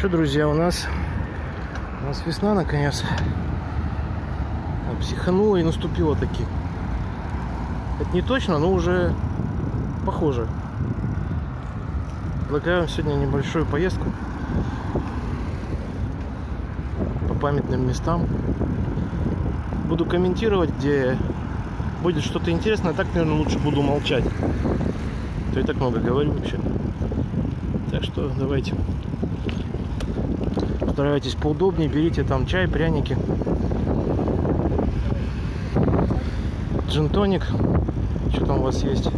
что, друзья, у нас у нас весна наконец психанула и наступила таки. Это не точно, но уже похоже. Предлагаю сегодня небольшую поездку по памятным местам. Буду комментировать, где будет что-то интересное. Так, наверное, лучше буду молчать. То и так много говорю вообще. Так что давайте. Старайтесь поудобнее, берите там чай, пряники. Джин-тоник. Что там у вас есть?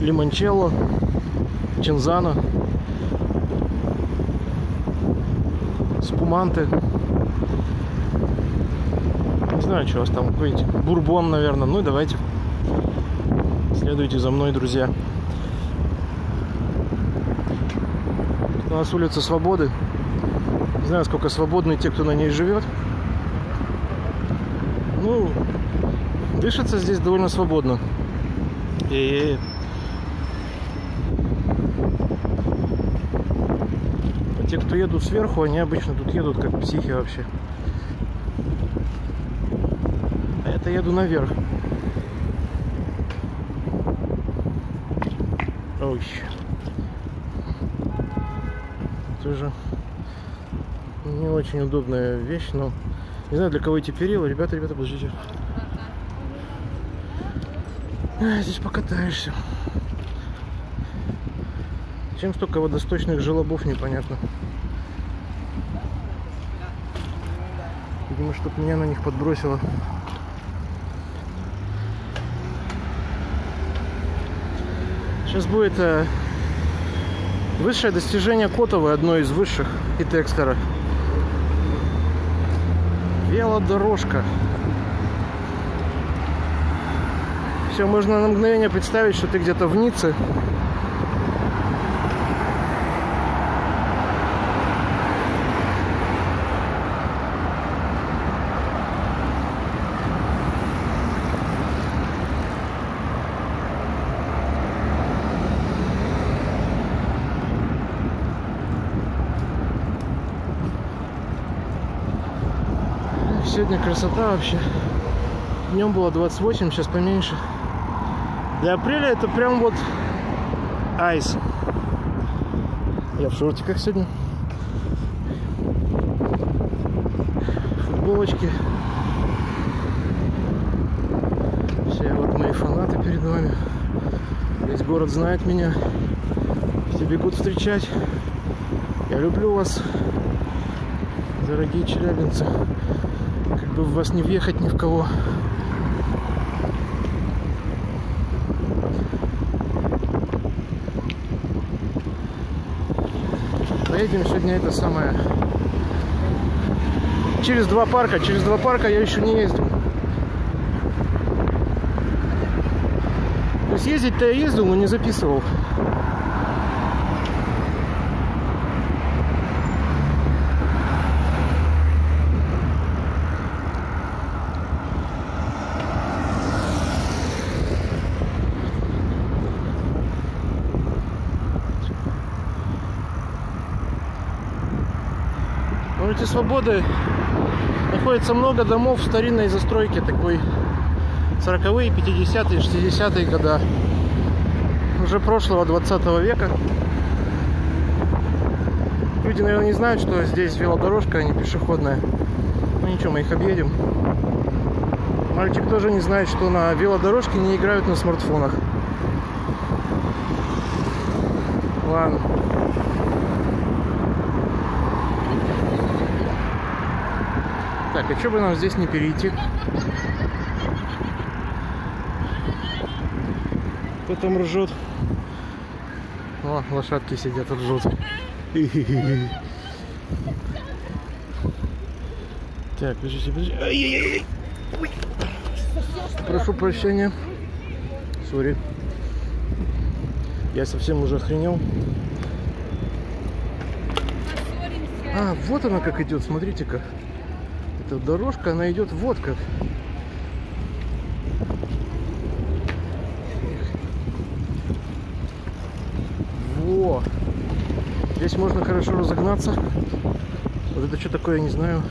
Лимончелло, чинзана, спуманты. Не знаю, что у вас там какой-нибудь бурбон, наверное. Ну и давайте. Следуйте за мной, друзья. У нас улица Свободы. Знаю, сколько свободны те, кто на ней живет. Ну, дышится здесь довольно свободно. И а те, кто едут сверху, они обычно тут едут как психи вообще. А это еду наверх. Ой. Тоже очень удобная вещь, но не знаю для кого эти перила. Ребята, ребята, подождите. Здесь покатаешься. Чем столько водосточных желобов, непонятно. Видимо, чтоб меня на них подбросило. Сейчас будет э, высшее достижение Котовой, одно из высших и Текстера. Велодорожка. Все, можно на мгновение представить, что ты где-то в Ницце. Сегодня красота вообще. Днем было 28, сейчас поменьше. Для апреля это прям вот айс. Я в шортиках сегодня. Футболочки. Все вот мои фанаты перед вами. Весь город знает меня. Все бегут встречать. Я люблю вас, дорогие челябинцы. Как бы в вас не въехать ни в кого. Поедем сегодня это самое. Через два парка. Через два парка я еще не ездил. То есть ездить-то я ездил, но не записывал. В улице Свободы находится много домов старинной застройки, такой 40-е, 50-е, 60-е года уже прошлого 20 века. Люди, наверное, не знают, что здесь велодорожка, а не пешеходная. Ну ничего, мы их объедем. Мальчик тоже не знает, что на велодорожке не играют на смартфонах. Ладно. Так, а что бы нам здесь не перейти? Кто там ржет? О, лошадки сидят, ржут. Так, подождите, подождите. Прошу прощения. Сори. Я совсем уже охренел. А, вот она как идет, смотрите-ка. Эта дорожка, она идет вот как. Во! Здесь можно хорошо разогнаться. Вот это что такое, я не знаю.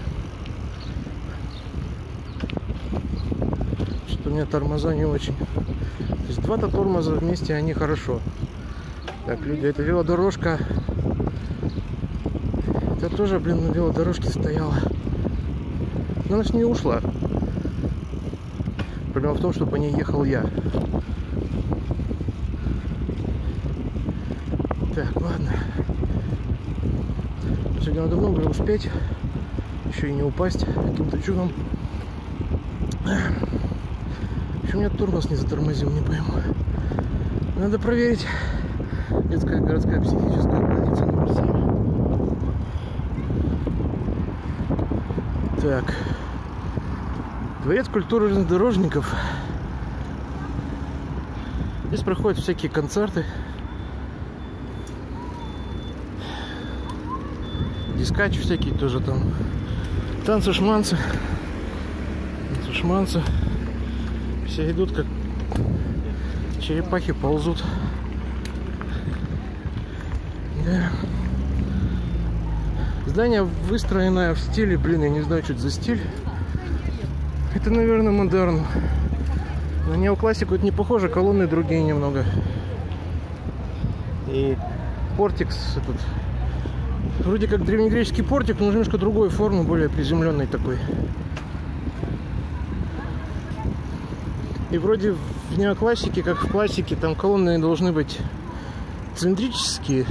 Что у меня тормоза не очень. То есть два-то тормоза вместе, они хорошо. Так, люди, это велодорожка. Это тоже, блин, на велодорожке стояла. Но она ж не ушла. Проблема в том, что по ней ехал я. Так, ладно. Сегодня надо много успеть. Еще и не упасть каким-то чудом. Почему меня тормоз не затормозил, не пойму. Надо проверить. Детская городская психическая больница номер 7. Так. Дворец культуры железнодорожников. Здесь проходят всякие концерты. Дискач всякие тоже там. Танцы шманцы. Танцы шманцы. Все идут как черепахи ползут. Да. Здание выстроенное в стиле, блин, я не знаю, что это за стиль. Это, наверное, модерн. На неоклассику это не похоже, колонны другие немного. И портикс этот. Вроде как древнегреческий портик, но немножко другой формы, более приземленный такой. И вроде в неоклассике, как в классике, там колонны должны быть цилиндрические.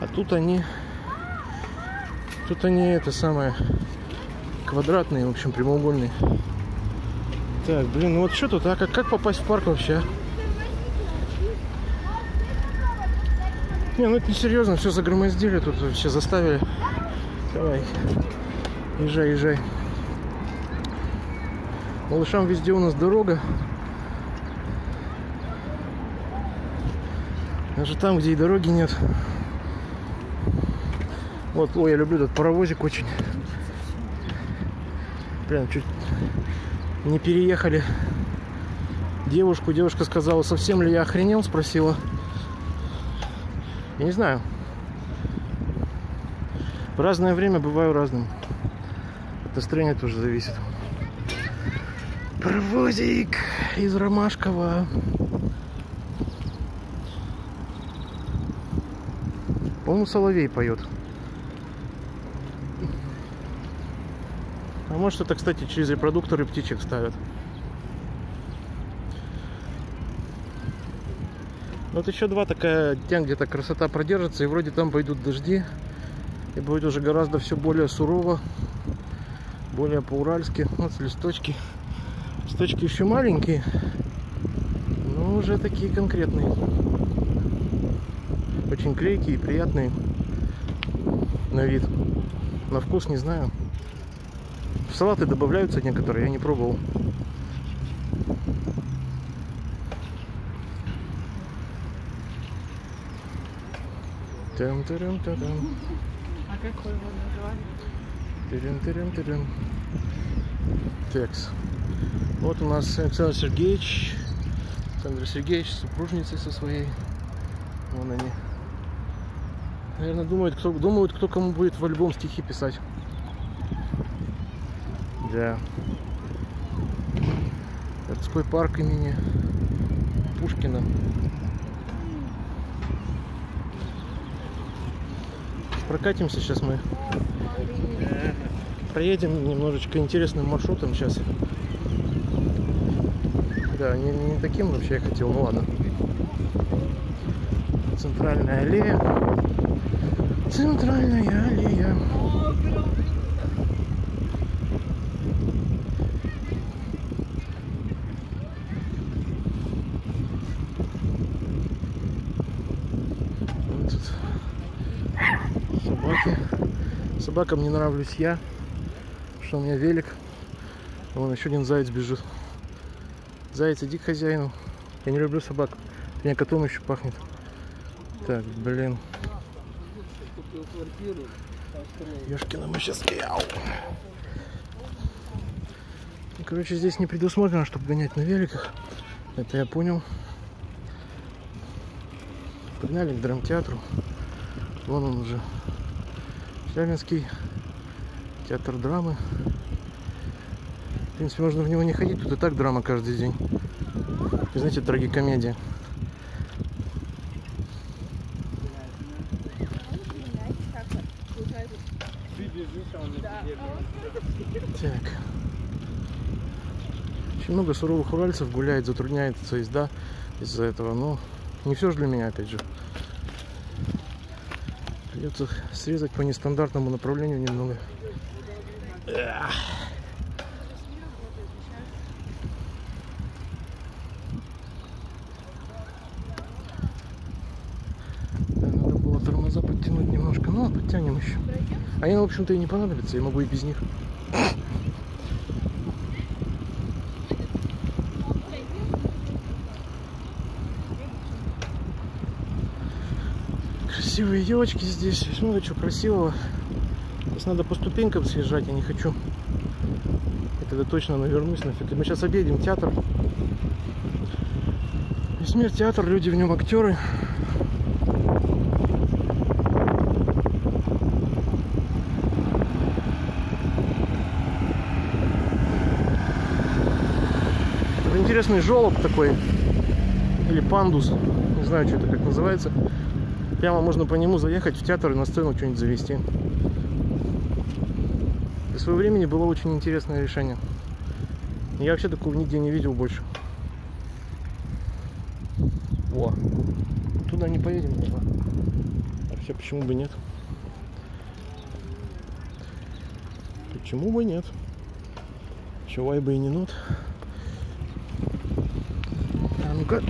А тут они... Тут они это самое квадратный, в общем, прямоугольный. Так, блин, ну вот что тут, а как, как попасть в парк вообще? Не, ну это не серьезно, все загромоздили, тут все заставили. Давай, езжай, езжай. Малышам везде у нас дорога. Даже там, где и дороги нет. Вот, ой, я люблю этот паровозик очень. Прям чуть не переехали девушку. Девушка сказала, совсем ли я охренел, спросила. Я не знаю. В разное время бываю разным. От настроения тоже зависит. Паровозик из Ромашкова. По-моему, Соловей поет. Может это, кстати, через репродукторы птичек ставят. Вот еще два такая тень, где-то красота продержится, и вроде там пойдут дожди. И будет уже гораздо все более сурово, более по-уральски. Вот листочки. Листочки еще маленькие, но уже такие конкретные. Очень клейкие приятные на вид. На вкус не знаю. В салаты добавляются некоторые, я не пробовал. Тем -тырым -тырым. А какой его назвали? Тырым -тырым -тырым. Текс. Вот у нас Александр Сергеевич. Александр Сергеевич с супружницей со своей. Вон они. Наверное, думают, кто, думают, кто кому будет в альбом стихи писать. Да. Городской парк имени Пушкина. Прокатимся сейчас мы. Проедем немножечко интересным маршрутом сейчас. Да, не, не таким вообще я хотел, ну ладно. Центральная аллея. Центральная аллея. Собакам не нравлюсь я, что у меня велик. Вон еще один заяц бежит. Заяц, иди к хозяину. Я не люблю собак. У меня котом еще пахнет. Так, блин. Ешкина мы сейчас... Яу. Короче, здесь не предусмотрено, чтобы гонять на великах. Это я понял. Погнали к драмтеатру. Вон он уже Челябинский театр драмы. В принципе, можно в него не ходить, тут и так драма каждый день. И, знаете, трагикомедия. Так. Очень много суровых уральцев гуляет, затрудняется езда из-за этого. Но не все же для меня, опять же. Придется срезать по нестандартному направлению немного. Надо было тормоза подтянуть немножко. Ну, подтянем еще. Они, в общем-то, и не понадобятся. Я могу и без них. Красивые елочки здесь. Много чего красивого. Здесь надо по ступенькам съезжать. Я не хочу. Я тогда точно навернусь нафиг. Мы сейчас обедим театр. Весь мир театр, люди в нем актеры. Интересный желоб такой. Или пандус. Не знаю, что это как называется. Прямо можно по нему заехать в театр и на сцену что-нибудь завести. Для своего времени было очень интересное решение. Я вообще такого нигде не видел больше. Во. Туда не поедем, наверное. Вообще, почему бы нет? Почему бы нет? Чего бы и не нот. А ну-ка.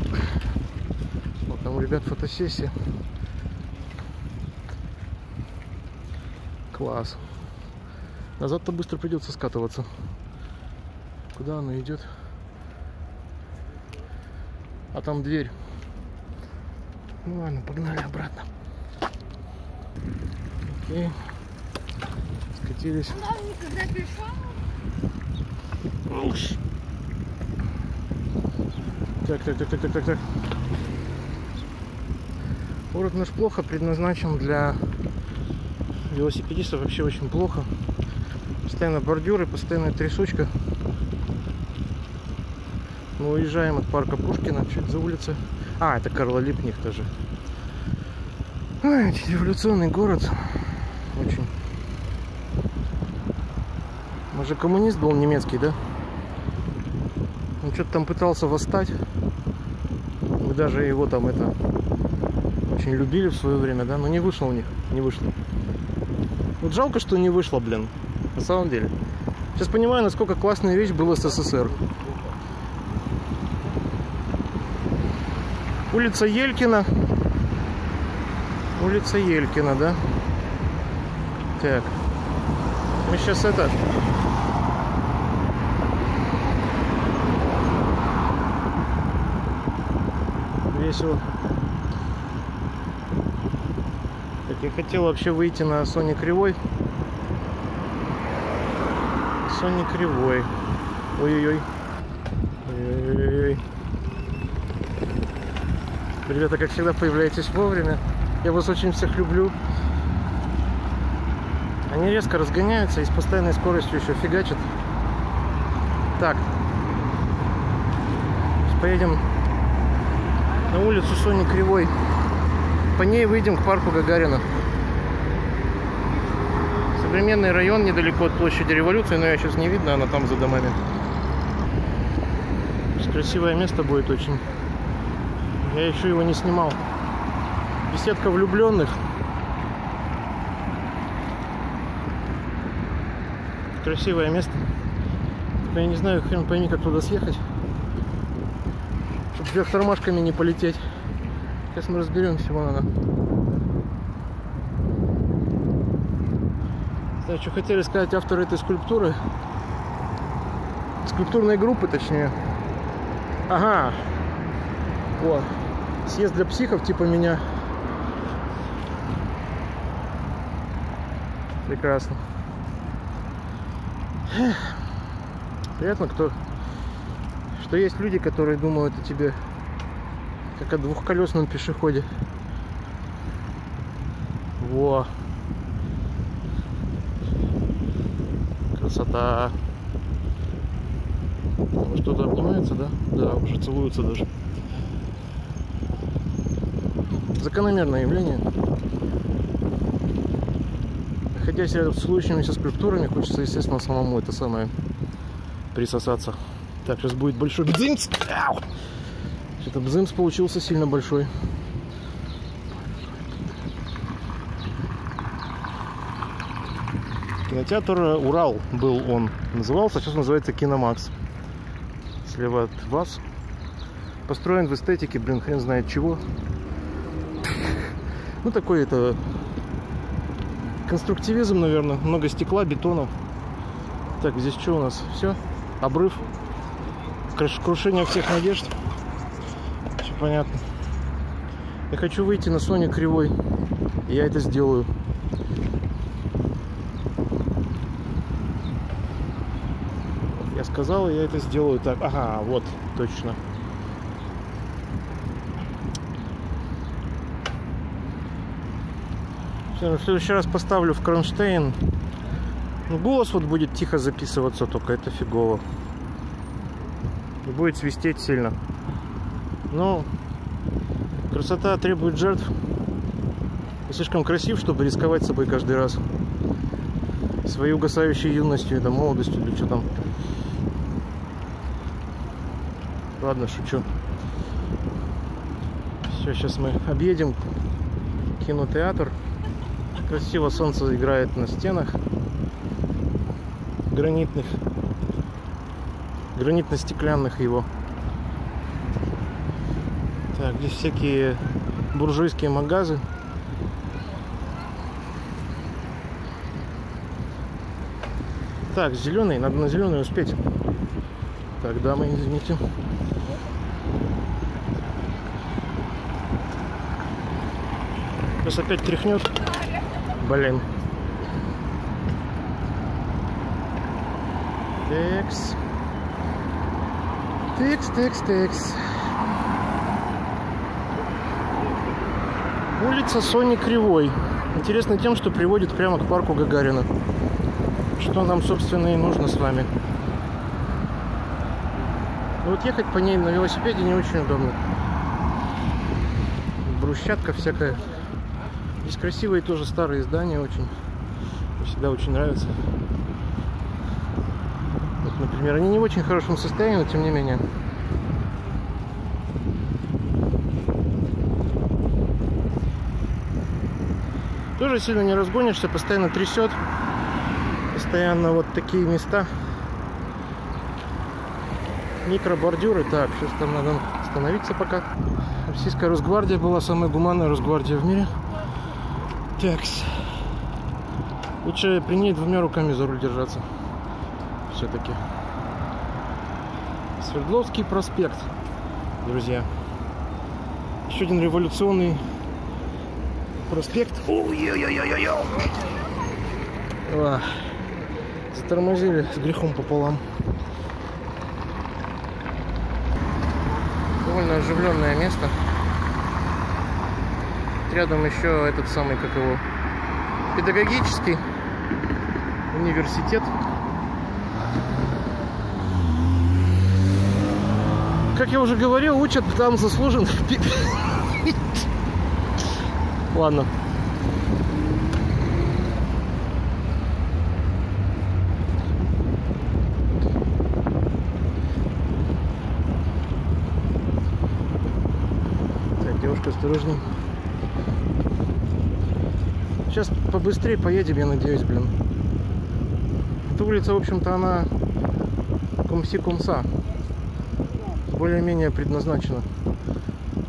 Вот там у ребят фотосессия. Класс. Назад-то быстро придется скатываться. Куда она идет? А там дверь. Ну ладно, погнали обратно. Окей. Скатились. Когда пришел. Так, так, так, так, так, так, так. Город наш плохо предназначен для велосипедистов вообще очень плохо. Постоянно бордюры, постоянная трясучка. Мы уезжаем от парка Пушкина. Это за улица? А, это Карла Липних тоже. Ой, революционный город. Очень. Может, коммунист был немецкий, да? Он что-то там пытался восстать. Мы даже его там это очень любили в свое время, да? Но не вышло у них. Не вышло. Вот жалко, что не вышло, блин. На самом деле. Сейчас понимаю, насколько классная вещь был СССР. Улица Елькина. Улица Елькина, да? Так. Мы сейчас это... Весело. Так, я хотел вообще выйти на Соне Кривой. Соне Кривой. Ой-ой-ой. Ой-ой-ой. Ребята, как всегда, появляетесь вовремя. Я вас очень всех люблю. Они резко разгоняются и с постоянной скоростью еще фигачат. Так. Поедем на улицу Сони Кривой. По ней выйдем к парку Гагарина. Современный район недалеко от площади революции, но я сейчас не видно, она там за домами. Красивое место будет очень. Я еще его не снимал. Беседка влюбленных. Красивое место. Я не знаю, хрен пойми, как туда съехать. Чтобы вверх тормашками не полететь. Сейчас мы разберемся, вон она. Знаю, что хотели сказать авторы этой скульптуры. Скульптурной группы, точнее. Ага. Вот. Съезд для психов, типа меня. Прекрасно. Приятно, кто... Что есть люди, которые думают о тебе как о двухколесном пешеходе. Во. Красота. Что-то обнимается, да? Да, уже целуются даже. Закономерное явление. Находясь рядом с целующимися скульптурами, хочется, естественно, самому это самое присосаться. Так, сейчас будет большой бзымс. Что-то бзымс получился сильно большой. Кинотеатр Урал был он. Назывался, сейчас называется Киномакс. Слева от вас. Построен в эстетике, блин, хрен знает чего. Ну, такой это конструктивизм, наверное. Много стекла, бетона. Так, здесь что у нас? Все? Обрыв. Крушение всех надежд. Все понятно. Я хочу выйти на Соне кривой. Я это сделаю. Сказал, я это сделаю так. Ага, вот, точно. Все, в следующий раз поставлю в кронштейн. Ну, голос вот будет тихо записываться, только это фигово. И будет свистеть сильно. Но красота требует жертв. Я слишком красив, чтобы рисковать собой каждый раз. Своей угасающей юностью, это молодостью, или что там. Ладно, шучу. Все, сейчас мы объедем кинотеатр. Красиво солнце играет на стенах гранитных, гранитно-стеклянных его. Так, здесь всякие буржуйские магазы. Так, зеленый, надо на зеленый успеть. Так, дамы, извините. Сейчас опять тряхнет. Блин. Текс. Текс, текс, текс. Улица Сони Кривой. Интересно тем, что приводит прямо к парку Гагарина. Что нам, собственно, и нужно с вами. Но вот ехать по ней на велосипеде не очень удобно. Брусчатка всякая. Здесь красивые тоже старые здания очень. Всегда очень нравятся. Вот, например, они не в очень хорошем состоянии, но тем не менее. Тоже сильно не разгонишься, постоянно трясет. Постоянно вот такие места. Микробордюры. Так, сейчас там надо остановиться пока. Российская Росгвардия была самая гуманная Росгвардия в мире. Такс. Лучше при ней двумя руками за руль держаться. Все-таки. Свердловский проспект, друзья. Еще один революционный проспект. Ой-ой-ой-ой-ой. Затормозили с грехом пополам. Довольно оживленное место. Рядом еще этот самый, как его, педагогический университет. Как я уже говорил, учат там заслуженных. Ладно. Девушка, осторожней. Сейчас побыстрее поедем, я надеюсь, блин. Эта улица, в общем-то, она комси-комса. Более-менее предназначена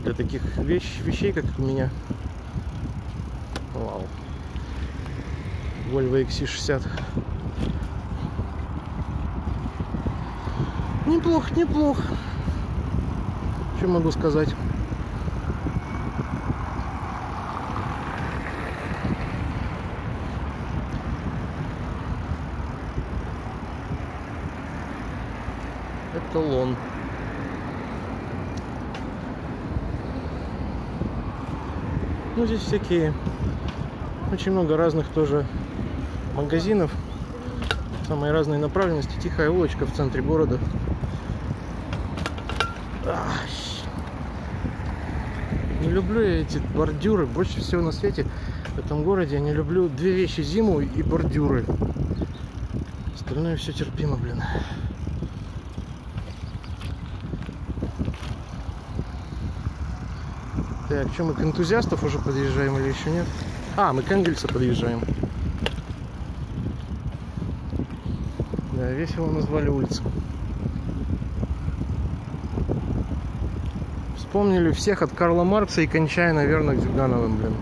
для таких вещ, вещей, как у меня. Вау. Volvo XC60. Неплохо, неплохо. Что могу сказать? Эталон. Ну, здесь всякие, очень много разных тоже магазинов. Самые разные направленности. Тихая улочка в центре города. Не люблю я эти бордюры. Больше всего на свете в этом городе я не люблю две вещи. Зиму и бордюры. Остальное все терпимо, блин. Так, что мы к энтузиастов уже подъезжаем или еще нет? А, мы к Энгельса подъезжаем. Да, весело назвали улицу. Вспомнили всех от Карла Маркса и кончая, наверное, к Зюгановым, блин.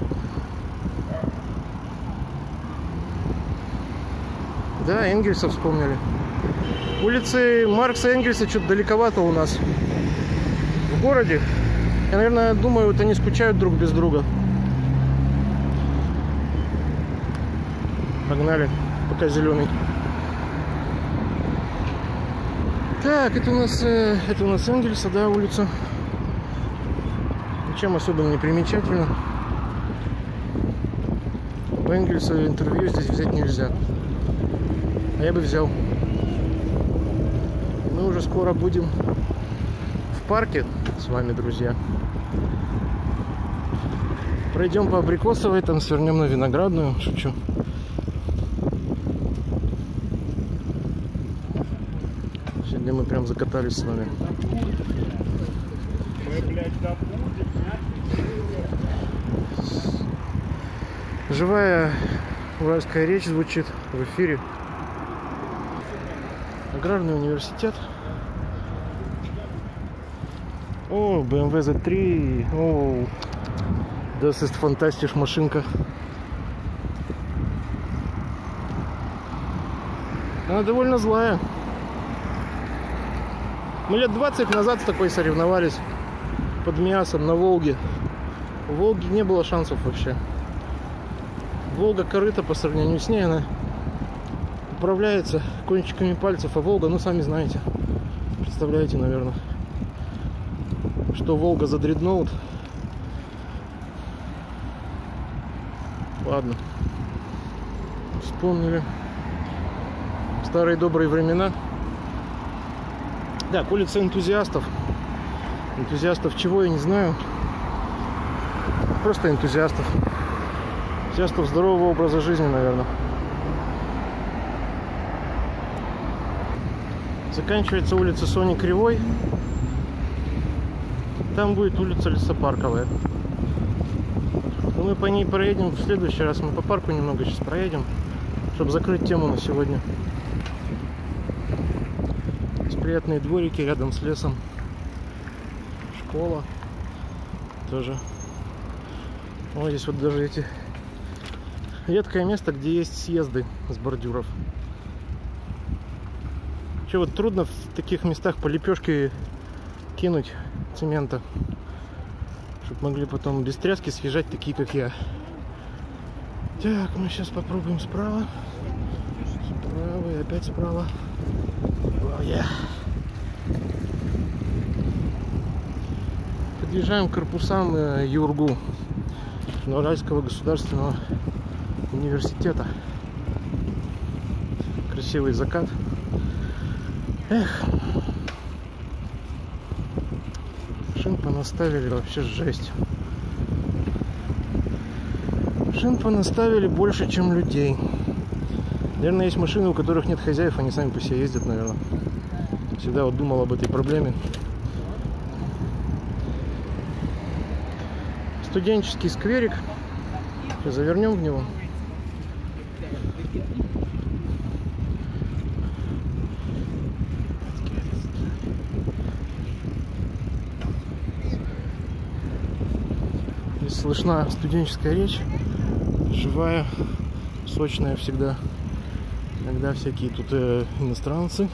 Да, Энгельса вспомнили. Улицы Маркса и Энгельса что-то далековато у нас в городе. Я, наверное, думаю, вот они скучают друг без друга. Погнали, пока зеленый. Так, это у нас, э, это у нас Энгельса, да, улица. Ничем особенно не примечательно. У Энгельса интервью здесь взять нельзя. А я бы взял. Мы уже скоро будем в парке с вами, друзья. Пройдем по Абрикосовой, там свернем на Виноградную. Шучу. Сегодня мы прям закатались с вами. Живая уральская речь звучит в эфире. Аграрный университет. О, BMW Z3. О, das ist fantastisch машинка. Она довольно злая. Мы лет 20 назад с такой соревновались под Миасом на Волге. У Волги не было шансов вообще. Волга корыта по сравнению с ней, она управляется кончиками пальцев, а Волга, ну сами знаете, представляете, наверное, что Волга за дредноут. Ладно, вспомнили старые добрые времена. Да, улица энтузиастов. Энтузиастов чего, я не знаю. Просто энтузиастов. Энтузиастов здорового образа жизни, наверное. Заканчивается улица Сони Кривой. Там будет улица Лесопарковая. Мы по ней проедем в следующий раз. Мы по парку немного сейчас проедем, чтобы закрыть тему на сегодня. Здесь приятные дворики рядом с лесом. Школа тоже. Вот здесь вот даже эти редкое место, где есть съезды с бордюров. Че вот трудно в таких местах по лепешке кинуть цемента, могли потом без тряски съезжать такие, как я. Так, мы сейчас попробуем справа. Справа и опять справа. Oh, yeah. Подъезжаем к корпусам э, Юргу Уральского государственного университета. Красивый закат. Эх. Шин понаставили вообще жесть. Шин понаставили больше, чем людей. Наверное, есть машины, у которых нет хозяев, они сами по себе ездят, наверное. Всегда вот думал об этой проблеме. Студенческий скверик. Сейчас завернем в него. Здесь слышна студенческая речь, живая, сочная всегда. Иногда всякие тут э, иностранцы,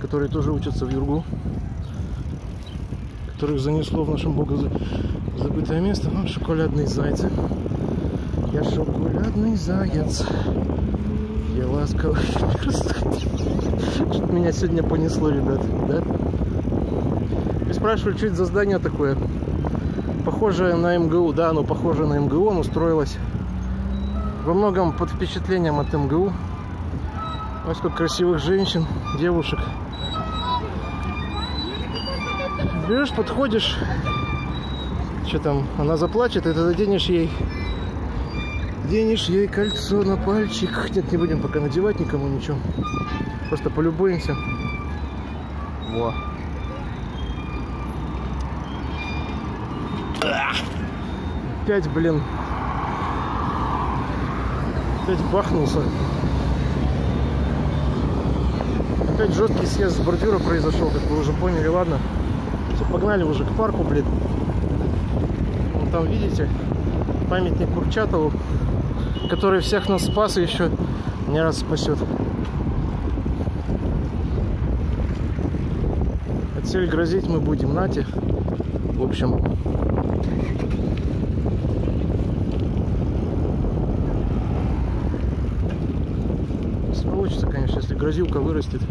которые тоже учатся в Юргу, которых занесло в нашем богу забытое место. Ну, шоколадные зайцы. Я шоколадный заяц. Я ласковый Что-то меня сегодня понесло, ребят, да? И спрашивали, что это за здание такое? Похоже на МГУ. Да, оно похоже на МГУ. Оно строилось во многом под впечатлением от МГУ. Ой, сколько красивых женщин, девушек. Берешь, подходишь, что там, она заплачет, и ты наденешь ей денешь ей кольцо на пальчик. Нет, не будем пока надевать никому ничего. Просто полюбуемся. Во. Опять, блин. Опять бахнулся. Опять жесткий съезд с бордюра произошел, как вы уже поняли, ладно. Все, погнали уже к парку, блин. Вон там, видите, памятник Курчатову, который всех нас спас и еще не раз спасет. Цель грозить мы будем Нате. В общем, грозилка вырастет.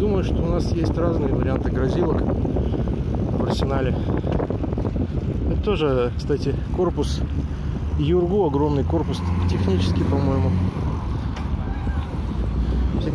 Думаю, что у нас есть разные варианты грозилок в арсенале. Это тоже, кстати, корпус Юргу, огромный корпус технический, по-моему.